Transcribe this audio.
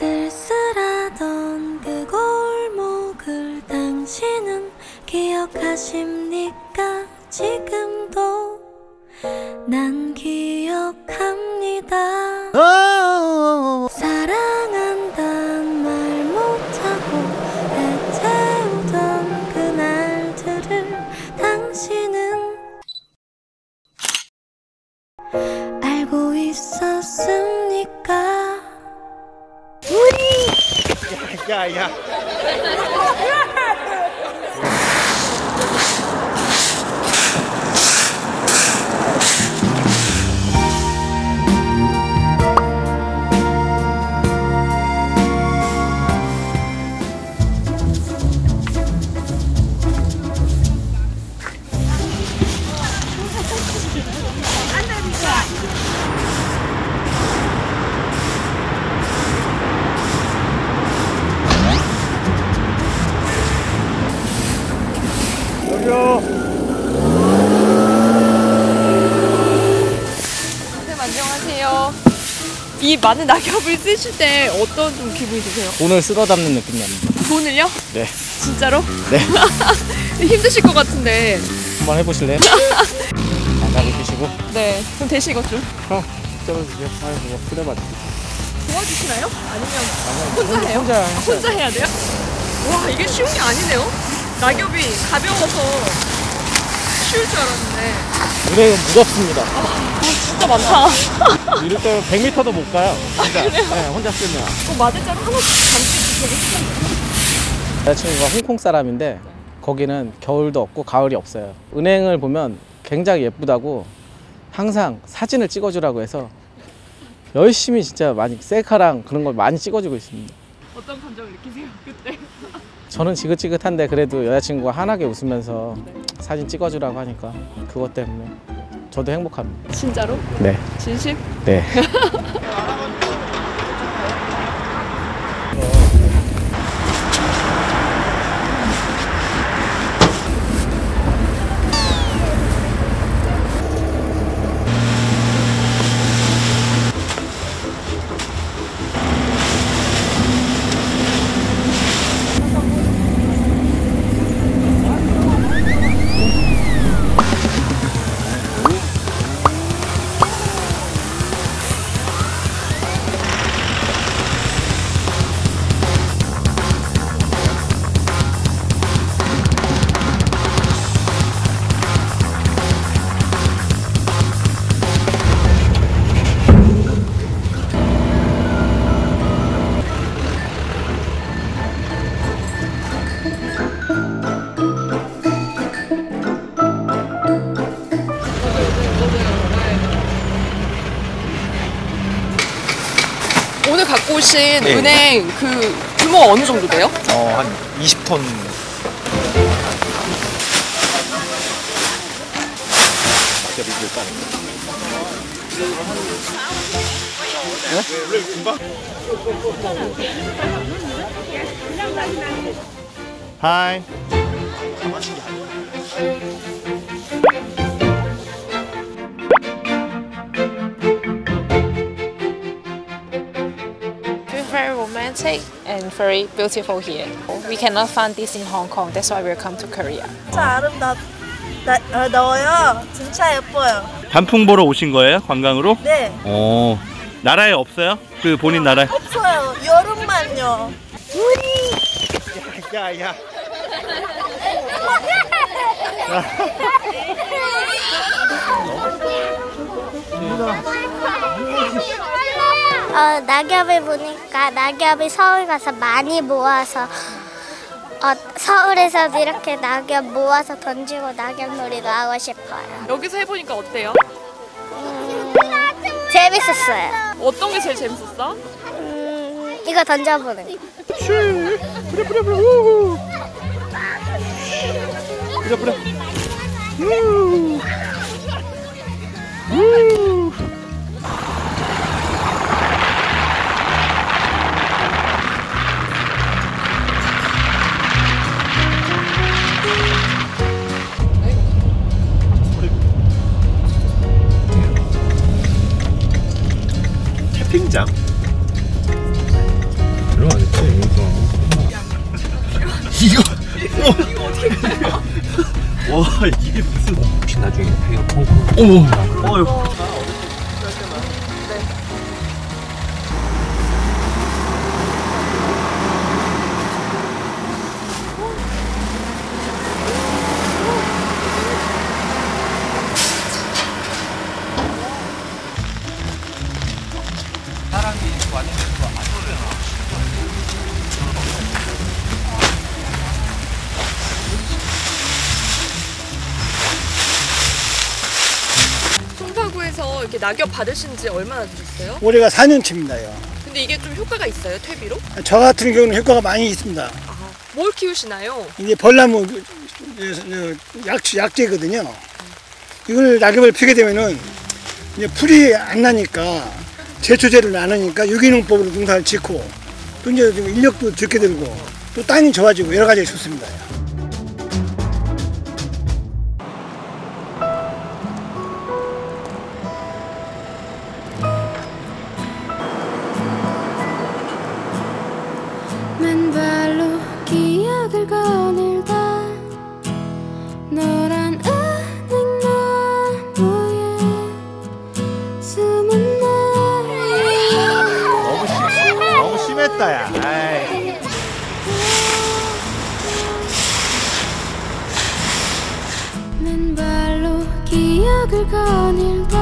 쓸쓸하던 그 골목을 당신은 기억하십니까? 지금도 난 기억합니다. 사랑한단 말 못하고 애태우던 그날들을 당신은 알고 있었습 야 야 여기요 선생님 안녕하세요. 이 많은 낙엽을 쓰실 때 어떤 좀 기분이 드세요? 돈을 쓸어 담는 느낌이 납니다. 돈을요? 네. 진짜로? 네. 힘드실 것 같은데. 한번 해보실래요? 장갑을 끼시고. 네. 그럼 대신 이것 좀 형, 떨어주세요. 아이고, 그래봐. 도와주시나요? 아니면 혼자 해요? 혼자 아, 혼자 해야 돼요? 와 이게 쉬운 게 아니네요. 낙엽이 가벼워서 쉬울 줄 알았는데 은행은 무겁습니다. 진짜 많다. 이럴 때는 100m도 못 가요. 혼자. 네, 혼자 쓰면. 어, 마대자루 하나씩 담기 되게 힘든데. 여자친구가 홍콩 사람인데 거기는 겨울도 없고 가을이 없어요. 은행을 보면 굉장히 예쁘다고 항상 사진을 찍어주라고 해서 열심히 진짜 많이 셀카랑 그런 걸 많이 찍어주고 있습니다. 어떤 감정을 느끼세요 그때? 저는 지긋지긋한데 그래도 여자친구가 환하게 웃으면서 사진 찍어주라고 하니까 그것 때문에 저도 행복합니다. 진짜로? 네. 진심? 네. 오늘 갖고 오신 네. 은행 그 규모가 어느 정도 돼요? 어, 한 20톤 하이 very beautiful here. We cannot find this in Hong Kong. That's why we come to Korea. 진짜 아름답 나, 아, 더워요. 진짜 예뻐요. 단풍 보러 오신 거예요? 관광으로? 네. 어. 나라에 없어요? 그 본인 나라에? 없어요. 여름만요. 야 야 어, 낙엽을 보니까 낙엽이 서울 가서 많이 모아서 어, 서울에서도 이렇게 낙엽 모아서 던지고 낙엽 놀이도 하고 싶어요. 여기서 해보니까 어때요? 재밌었어요. 어떤 게 제일 재밌었어? 음, 이거 던져보는 거. 뿌려 뿌려 캠핑장. 와 이게 무슨 혹시 나중에 폐업 홍콩 어휴 송파구에서 이렇게 낙엽 받으신 지 얼마나 되셨어요? 올해가 4년째입니다요. 근데 이게 좀 효과가 있어요, 퇴비로? 저 같은 경우는 효과가 많이 있습니다. 아, 뭘 키우시나요? 이게 벌나무 그, 약, 약재거든요. 이걸 낙엽을 피게 되면은 이제 풀이 안 나니까 제초제를 안 하니까 유기농법으로 농사를 짓고 또 이제 좀 인력도 적게 들고 또 땅이 좋아지고 여러 가지 좋습니다. 기억을 거닐다